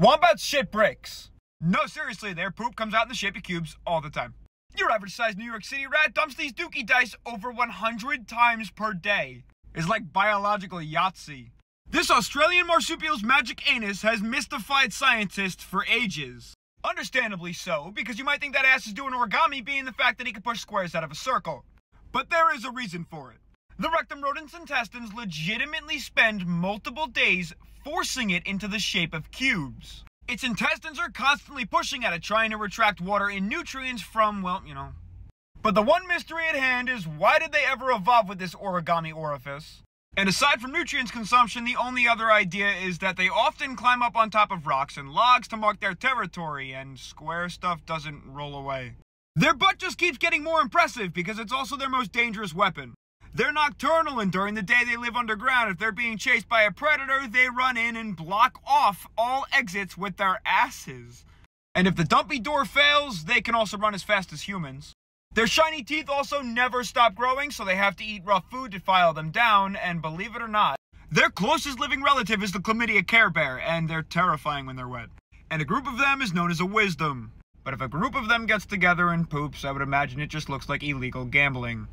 Wombats shit breaks. No, seriously, their poop comes out in the shape of cubes all the time. Your average sized New York City rat dumps these dookie dice over 100 times per day. It's like biological Yahtzee. This Australian marsupial's magic anus has mystified scientists for ages. Understandably so, because you might think that ass is doing origami being the fact that he can push squares out of a circle. But there is a reason for it. The rectum rodent's intestines legitimately spend multiple days forcing it into the shape of cubes. Its intestines are constantly pushing at it, trying to retract water and nutrients from, well, you know. But the one mystery at hand is why did they ever evolve with this origami orifice? And aside from nutrients consumption, the only other idea is that they often climb up on top of rocks and logs to mark their territory, and square stuff doesn't roll away. Their butt just keeps getting more impressive because it's also their most dangerous weapon. They're nocturnal and during the day they live underground. If they're being chased by a predator, they run in and block off all exits with their asses. And if the dumpy door fails, they can also run as fast as humans. Their shiny teeth also never stop growing, so they have to eat rough food to file them down, and believe it or not, their closest living relative is the chlamydia care bear, and they're terrifying when they're wet. And a group of them is known as a wisdom. But if a group of them gets together and poops, I would imagine it just looks like illegal gambling.